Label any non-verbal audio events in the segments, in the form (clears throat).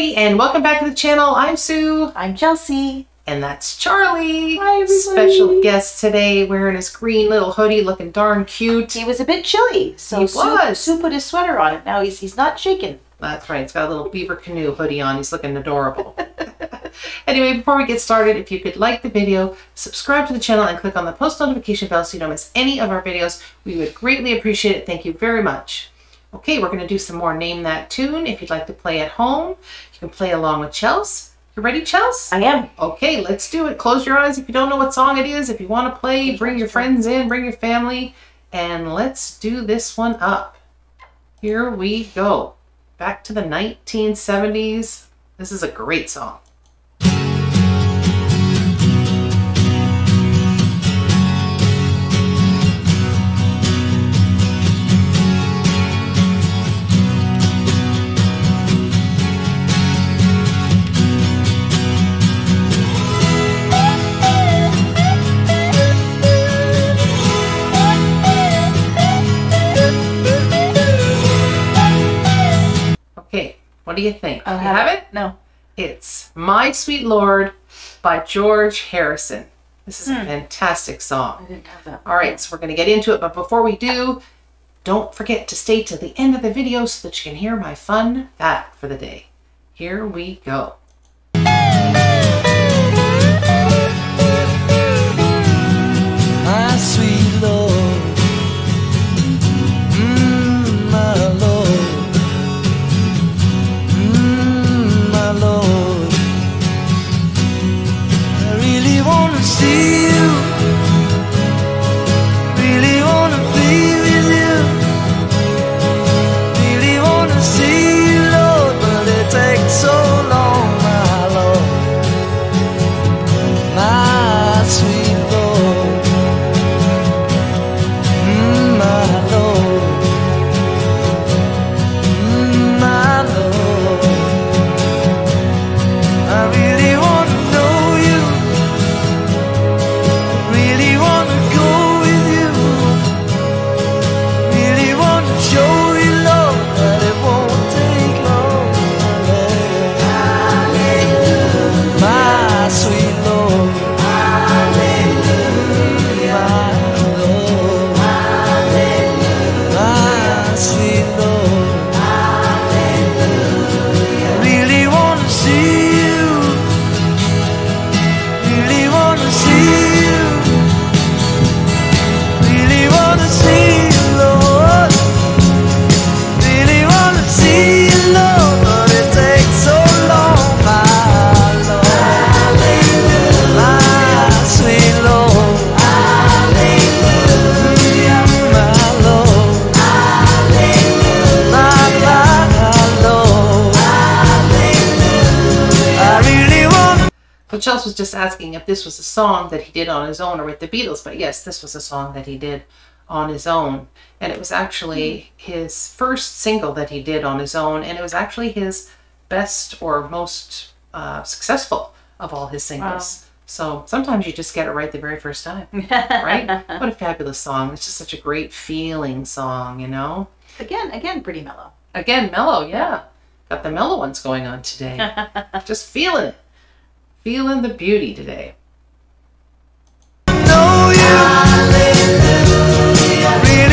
everybody, and welcome back to the channel. I'm Sue, I'm Chelsea. and that's Charlie. Hi, everybody. Special guest today, wearing his green little hoodie, looking darn cute. He was a bit chilly, so He Sue, was. Sue put his sweater on it. Now he's he's not shaking. That's right. He's got a little beaver canoe hoodie on. He's looking adorable. (laughs) anyway, before we get started, if you could like the video, subscribe to the channel, and click on the post notification bell so you don't miss any of our videos, we would greatly appreciate it. Thank you very much. Okay, we're going to do some more Name That Tune. If you'd like to play at home, you can play along with Chels. You ready, Chels? I am. Okay, let's do it. Close your eyes if you don't know what song it is. If you want to play, bring your friends in, bring your family, and let's do this one up. Here we go. Back to the 1970s. This is a great song. What do you think? I you have it? No. It's My Sweet Lord by George Harrison. This is a Hmm. fantastic I song. didn't have that. All right, so we're going to get into it, but before we do, don't forget to stay to the end of the video so that you can hear my fun fact for the day. Here we go. my sweet see you, see just asking if this was a song that he did on his own or with the Beatles, but yes, this was a song that he did on his own. And it was actually his first single that he did on his own, and it was actually his best or most uh, successful of all his singles. So sometimes you just get it right the very first time, (laughs) right? what a fabulous song. It's just such a great feeling song, you know? again, again, pretty mellow. Again, mellow, yeah. Got the mellow ones going on today. (laughs) just feeling it. Feeling the beauty today. to know you. Really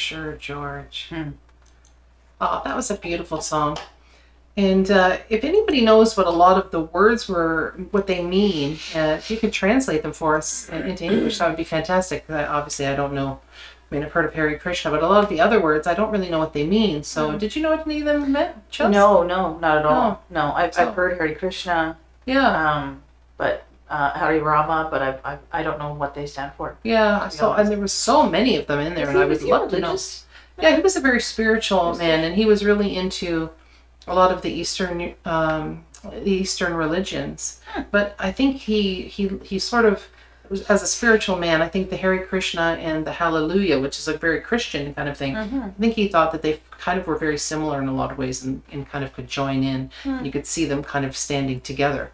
sure, George. Hmm. Oh, that was a beautiful song. And uh, if anybody knows what a lot of the words were, what they mean, uh, if you could translate them for us into English, that would be fantastic. Uh, obviously, I don't know. I mean, I've heard of Hare Krishna, but a lot of the other words, I don't really know what they mean. So, did you know what any of them meant? Chels? No, no, not at all. Oh. No, I've, So- I've heard Hare Krishna, Yeah. um, but uh, Hare Rama, but I, I I don't know what they stand for. Yeah. So, and there was so many of them in there, Is and he- I would is he love to know. religious? Yeah, he was a very spiritual man, and he was really into a lot of the Eastern um, the Eastern religions. Hmm. But I think he he he sort of was, as a spiritual man. I think the Hare Krishna and the Hallelujah, which is a very Christian kind of thing. Mm-hmm. I think he thought that they kind of were very similar in a lot of ways, and, and kind of could join in. Hmm. You could see them kind of standing together.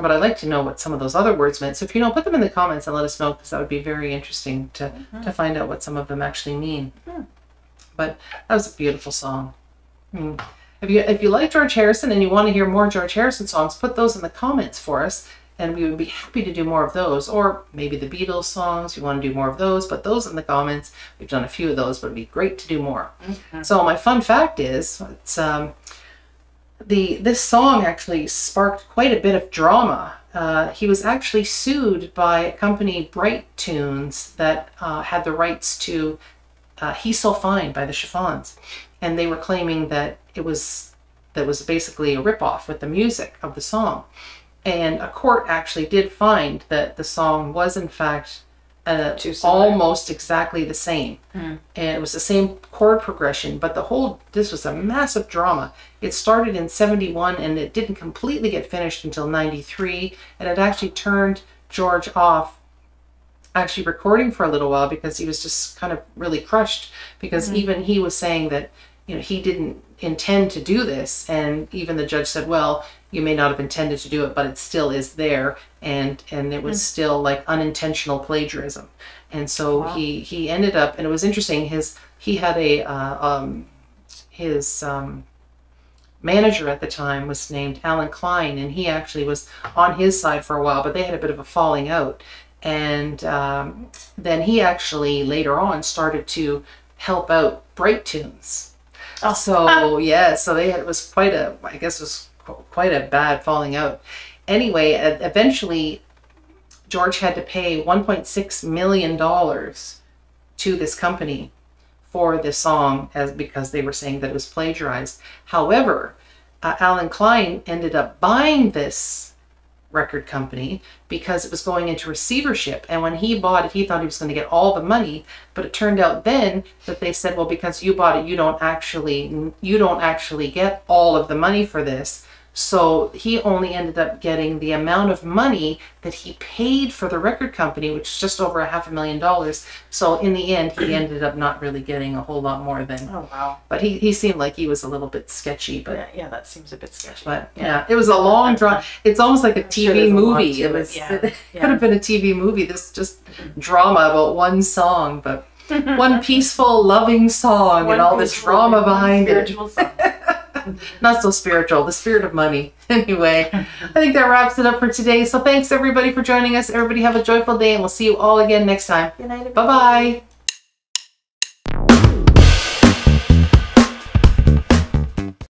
But I'd like to know what some of those other words meant. So if you know, put them in the comments and let us know, because that would be very interesting to to find out what some of them actually mean. But that was a beautiful song. Mm. If you if you like George Harrison and you want to hear more George Harrison songs, put those in the comments for us, and we would be happy to do more of those. Or maybe the Beatles songs. You want to do more of those? Put those in the comments. We've done a few of those, but it'd be great to do more. So my fun fact is, it's um, the this song actually sparked quite a bit of drama. Uh, he was actually sued by a company, Bright Tunes, that uh, had the rights to uh, "He's So Fine" by the Chiffons, and they were claiming that it was that was basically a ripoff with the music of the song. And a court actually did find that the song was in fact uh, almost exactly the same, and it was the same chord progression. But the whole this was a massive drama. It started in '71 and it didn't completely get finished until '93, and it actually turned George off actually recording for a little while because he was just kind of really crushed because even he was saying that you know he didn't intend to do this and even the judge said well you may not have intended to do it but it still is there and and it was still like unintentional plagiarism and so he he ended up and it was interesting his he had a uh, um his um manager at the time was named Allen Klein, and he actually was on his side for a while, but they had a bit of a falling out. And um, then he actually later on started to help out Bright Tunes. Oh. So yeah, so they had, it was quite a, I guess it was qu- quite a bad falling out. Anyway, eventually George had to pay 1.6 million dollars to this company for this song as because they were saying that it was plagiarized. However, uh, Allen Klein ended up buying this record company because it was going into receivership. And when he bought it he thought he was going to get all the money but it turned out then that they said well because you bought it you don't actually you don't actually get all of the money for this so he only ended up getting the amount of money that he paid for the record company, which is just over a half a million dollars. So in the end, he (clears throat) ended up not really getting a whole lot more than. Oh wow. But he, he seemed like he was a little bit sketchy. But Yeah, yeah, that seems a bit sketchy. but yeah, it was a long drama. It's almost like a I'm sure TV a movie. It it, was. (laughs) yeah, It yeah. could have been a TV movie. This just drama about one song, but (laughs) one peaceful, loving song, One and all this peaceful, drama one behind it. (laughs) (laughs) Not so spiritual. The spirit of money. (laughs) Anyway, I think that wraps it up for today. So thanks everybody for joining us. Everybody have a joyful day, and we'll see you all again next time. Good night, Bye bye.